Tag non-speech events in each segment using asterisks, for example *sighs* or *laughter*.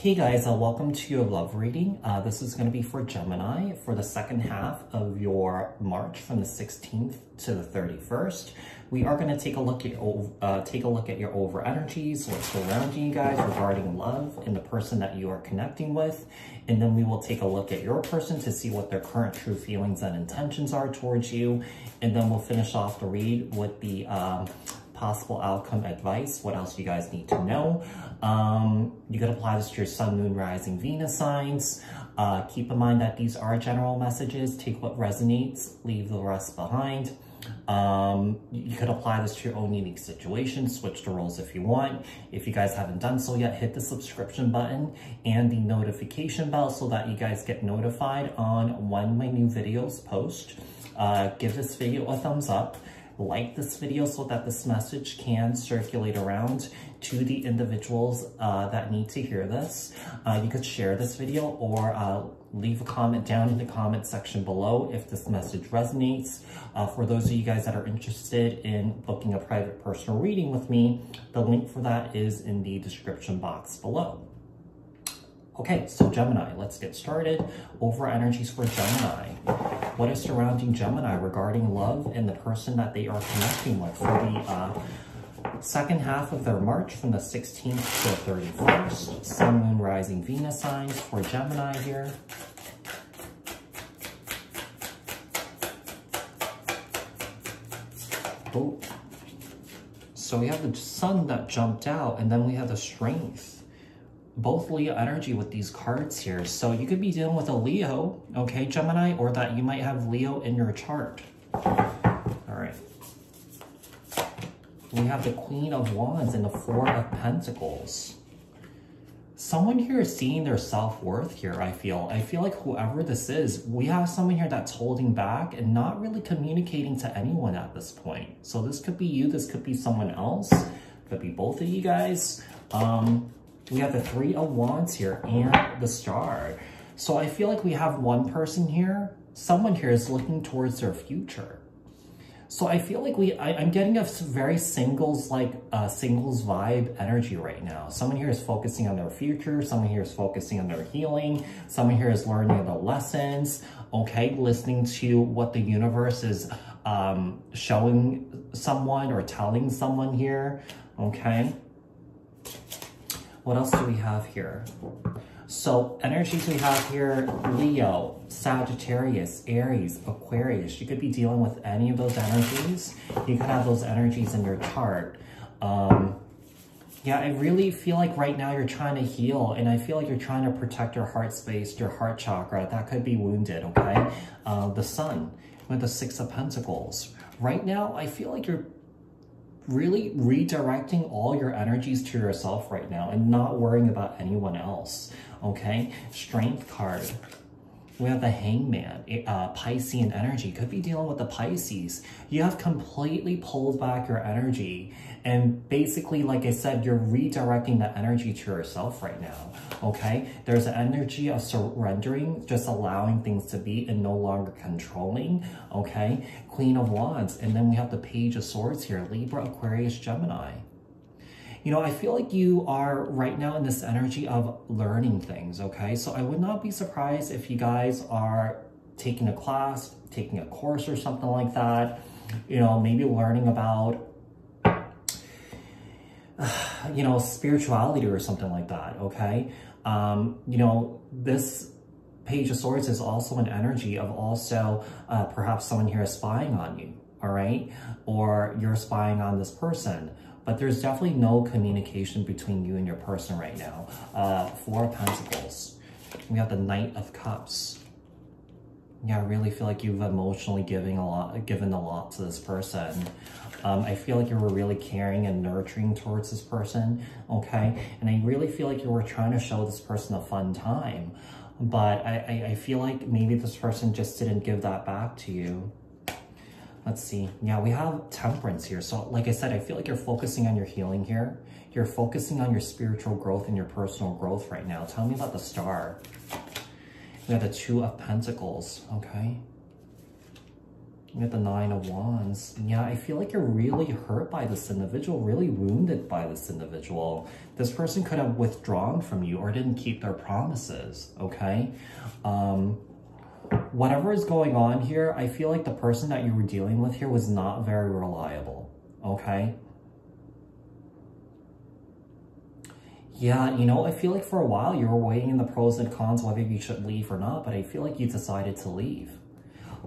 Hey guys, uh, welcome to your love reading. Uh, this is going to be for Gemini for the second half of your March from the 16th to the 31st. We are going to take a look at uh, take a look at your over energies, what's surrounding you guys regarding love and the person that you are connecting with, and then we will take a look at your person to see what their current true feelings and intentions are towards you, and then we'll finish off the read with the um, possible outcome advice, what else you guys need to know. Um, you could apply this to your sun, moon, rising, Venus signs. Uh, keep in mind that these are general messages. Take what resonates, leave the rest behind. Um, you could apply this to your own unique situation, switch the roles if you want. If you guys haven't done so yet, hit the subscription button and the notification bell so that you guys get notified on when my new videos post. Uh, give this video a thumbs up like this video so that this message can circulate around to the individuals uh, that need to hear this. Uh, you could share this video or uh, leave a comment down in the comment section below if this message resonates. Uh, for those of you guys that are interested in booking a private personal reading with me, the link for that is in the description box below. Okay, so Gemini, let's get started. Over energies for Gemini. What is surrounding Gemini regarding love and the person that they are connecting with for the uh, second half of their March from the 16th to the 31st. Sun, Moon, Rising, Venus signs for Gemini here. Oh. So we have the sun that jumped out and then we have the strength both Leo energy with these cards here. So you could be dealing with a Leo, okay, Gemini, or that you might have Leo in your chart. All right. We have the Queen of Wands and the Four of Pentacles. Someone here is seeing their self-worth here, I feel. I feel like whoever this is, we have someone here that's holding back and not really communicating to anyone at this point. So this could be you, this could be someone else, could be both of you guys. Um, we have the Three of Wands here and the Star. So I feel like we have one person here, someone here is looking towards their future. So I feel like we, I, am getting a very singles, like uh, singles vibe energy right now. Someone here is focusing on their future. Someone here is focusing on their healing. Someone here is learning the lessons, okay? Listening to what the universe is um, showing someone or telling someone here, okay? What else do we have here? So energies we have here, Leo, Sagittarius, Aries, Aquarius. You could be dealing with any of those energies. You could have those energies in your chart. Um, yeah, I really feel like right now you're trying to heal and I feel like you're trying to protect your heart space, your heart chakra. That could be wounded, okay? Uh, the sun with the Six of Pentacles. Right now, I feel like you're really redirecting all your energies to yourself right now and not worrying about anyone else, okay? Strength card. We have the hangman, uh, Piscean energy. Could be dealing with the Pisces. You have completely pulled back your energy. And basically, like I said, you're redirecting the energy to yourself right now, okay? There's an energy of surrendering, just allowing things to be and no longer controlling, okay? Queen of Wands. And then we have the Page of Swords here, Libra, Aquarius, Gemini. You know, I feel like you are right now in this energy of learning things, okay? So I would not be surprised if you guys are taking a class, taking a course or something like that, you know, maybe learning about, *sighs* you know, spirituality or something like that, okay? Um, you know, this Page of Swords is also an energy of also uh, perhaps someone here is spying on you, all right? Or you're spying on this person but there's definitely no communication between you and your person right now. Uh, Four of Pentacles. We have the Knight of Cups. Yeah, I really feel like you've emotionally giving a lot, given a lot to this person. Um, I feel like you were really caring and nurturing towards this person, okay? And I really feel like you were trying to show this person a fun time. But I, I, I feel like maybe this person just didn't give that back to you. Let's see. Yeah, we have temperance here. So like I said, I feel like you're focusing on your healing here. You're focusing on your spiritual growth and your personal growth right now. Tell me about the star. We have the two of pentacles, okay? We have the Nine of Wands. Yeah, I feel like you're really hurt by this individual, really wounded by this individual. This person could have withdrawn from you or didn't keep their promises, okay? Um, whatever is going on here, I feel like the person that you were dealing with here was not very reliable, okay? Yeah, you know, I feel like for a while you were weighing in the pros and cons whether you should leave or not, but I feel like you decided to leave.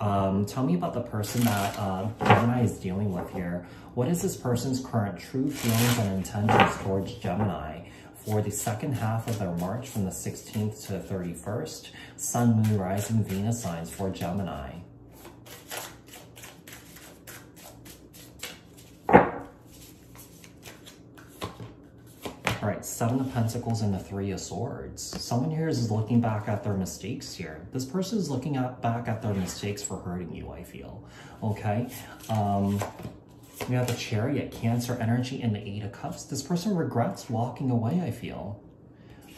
Um, tell me about the person that uh, Gemini is dealing with here. What is this person's current true feelings and intentions towards Gemini for the second half of their March from the 16th to the 31st? Sun, Moon, Rising, Venus signs for Gemini. All right, Seven of Pentacles and the Three of Swords. Someone here is looking back at their mistakes here. This person is looking at, back at their mistakes for hurting you, I feel. Okay? Um, we have the Chariot, Cancer energy, and the Eight of Cups. This person regrets walking away, I feel.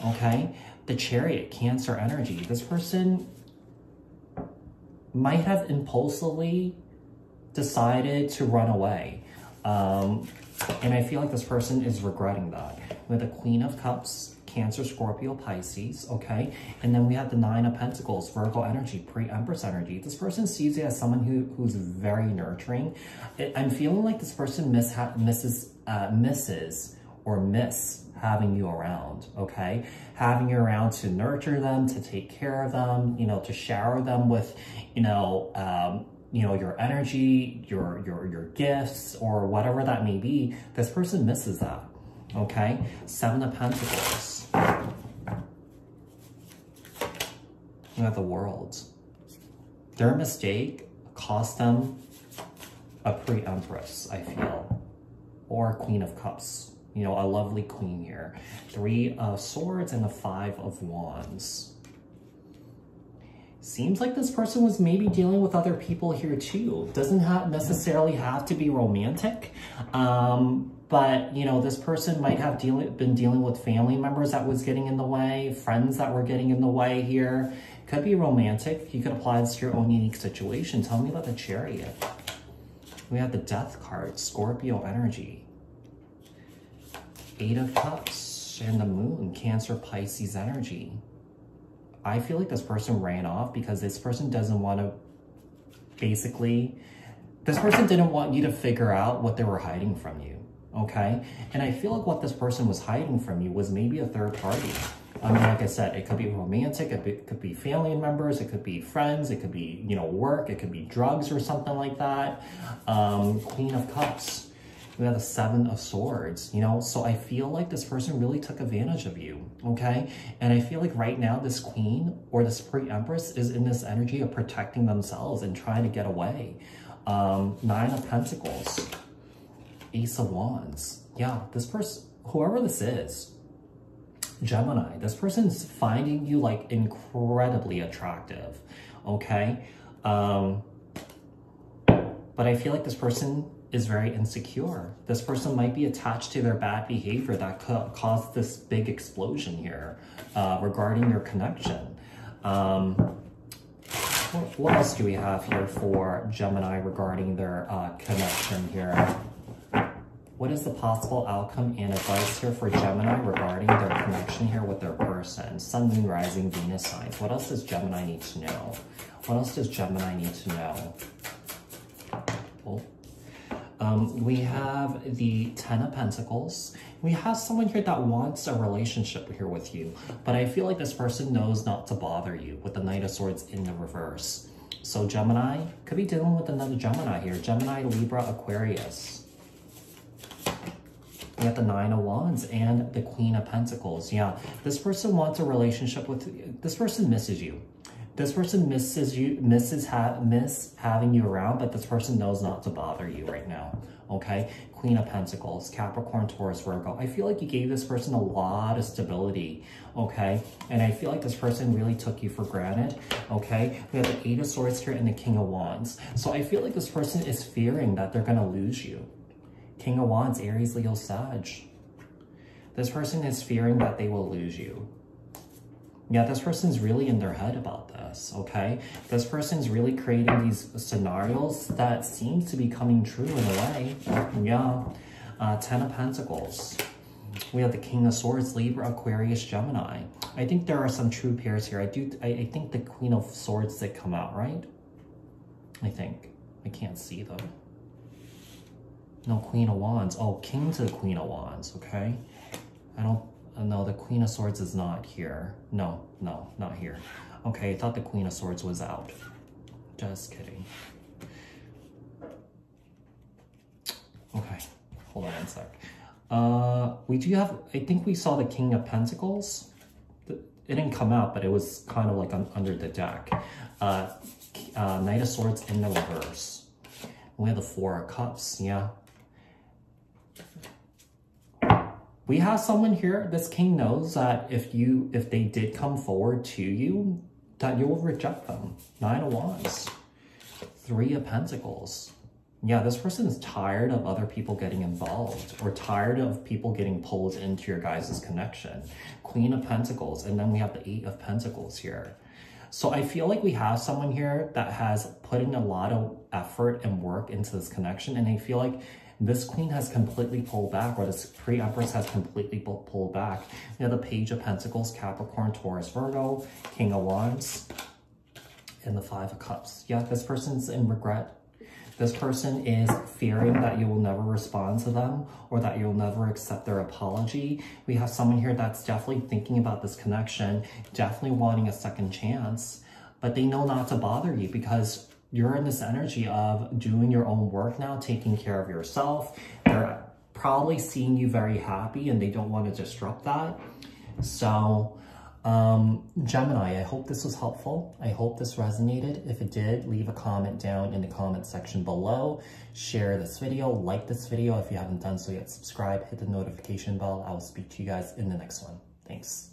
Okay? The Chariot, Cancer energy. This person might have impulsively decided to run away. Um, and I feel like this person is regretting that. With the Queen of Cups, Cancer, Scorpio, Pisces, okay? And then we have the Nine of Pentacles, Virgo energy, pre-Empress energy. This person sees you as someone who, who's very nurturing. I'm feeling like this person miss, misses, uh, misses or miss having you around, okay? Having you around to nurture them, to take care of them, you know, to shower them with, you know, um, you know, your energy, your, your, your gifts, or whatever that may be, this person misses that, okay? Seven of Pentacles. You have the World. Their mistake cost them a pre-Empress, I feel, or Queen of Cups. You know, a lovely queen here. Three of Swords and a Five of Wands seems like this person was maybe dealing with other people here too. Doesn't necessarily have to be romantic. Um, but, you know, this person might have deal been dealing with family members that was getting in the way, friends that were getting in the way here. Could be romantic. You could apply this to your own unique situation. Tell me about the chariot. We have the death card, Scorpio energy. Eight of Cups and the moon, Cancer, Pisces energy. I feel like this person ran off because this person doesn't want to basically, this person didn't want you to figure out what they were hiding from you, okay? And I feel like what this person was hiding from you was maybe a third party. I mean, like I said, it could be romantic, it could be family members, it could be friends, it could be, you know, work, it could be drugs or something like that. Um, Queen of Cups we have the seven of swords, you know? So I feel like this person really took advantage of you, okay? And I feel like right now this queen or this pre-empress is in this energy of protecting themselves and trying to get away. Um, nine of pentacles, ace of wands. Yeah, this person, whoever this is, Gemini, this person's finding you like incredibly attractive, okay? Um, but I feel like this person is very insecure. This person might be attached to their bad behavior that caused this big explosion here uh, regarding your connection. Um, what else do we have here for Gemini regarding their uh, connection here? What is the possible outcome and advice here for Gemini regarding their connection here with their person? Sun, Moon, Rising, Venus signs. What else does Gemini need to know? What else does Gemini need to know? Um, we have the Ten of Pentacles. We have someone here that wants a relationship here with you, but I feel like this person knows not to bother you with the Knight of Swords in the reverse. So Gemini could be dealing with another Gemini here. Gemini, Libra, Aquarius. We have the Nine of Wands and the Queen of Pentacles. Yeah, this person wants a relationship with, this person misses you. This person misses you, misses ha miss having you around, but this person knows not to bother you right now. Okay, Queen of Pentacles, Capricorn, Taurus, Virgo. I feel like you gave this person a lot of stability. Okay, and I feel like this person really took you for granted. Okay, we have the Eight of Swords here and the King of Wands. So I feel like this person is fearing that they're gonna lose you. King of Wands, Aries, Leo, Sag. This person is fearing that they will lose you Yeah, this person's really in their head about this, okay? This person's really creating these scenarios that seems to be coming true in a way. Yeah. Uh, Ten of Pentacles. We have the King of Swords, Libra, Aquarius, Gemini. I think there are some true pairs here. I do. I, I think the Queen of Swords did come out, right? I think. I can't see though. No, Queen of Wands. Oh, King to the Queen of Wands, okay? I don't, no, the Queen of Swords is not here. No, no, not here. Okay, I thought the Queen of Swords was out. Just kidding. Okay, hold on one sec. Uh, we do have, I think we saw the King of Pentacles. It didn't come out, but it was kind of like under the deck. Uh, uh, Knight of Swords in the reverse. We have the Four of Cups, yeah. We have someone here, this king knows that if you, if they did come forward to you, that you will reject them. Nine of Wands. Three of Pentacles. Yeah, this person is tired of other people getting involved or tired of people getting pulled into your guys' connection. Queen of Pentacles, and then we have the Eight of Pentacles here. So I feel like we have someone here that has put in a lot of effort and work into this connection, and I feel like this queen has completely pulled back, or this pre-empress has completely pulled back. We have the Page of Pentacles, Capricorn, Taurus, Virgo, King of Wands, and the Five of Cups. Yeah, this person's in regret this person is fearing that you will never respond to them or that you'll never accept their apology. We have someone here that's definitely thinking about this connection, definitely wanting a second chance, but they know not to bother you because you're in this energy of doing your own work now, taking care of yourself. They're probably seeing you very happy and they don't want to disrupt that. So um, Gemini, I hope this was helpful. I hope this resonated. If it did, leave a comment down in the comment section below. Share this video, like this video. If you haven't done so yet, subscribe, hit the notification bell. I will speak to you guys in the next one. Thanks.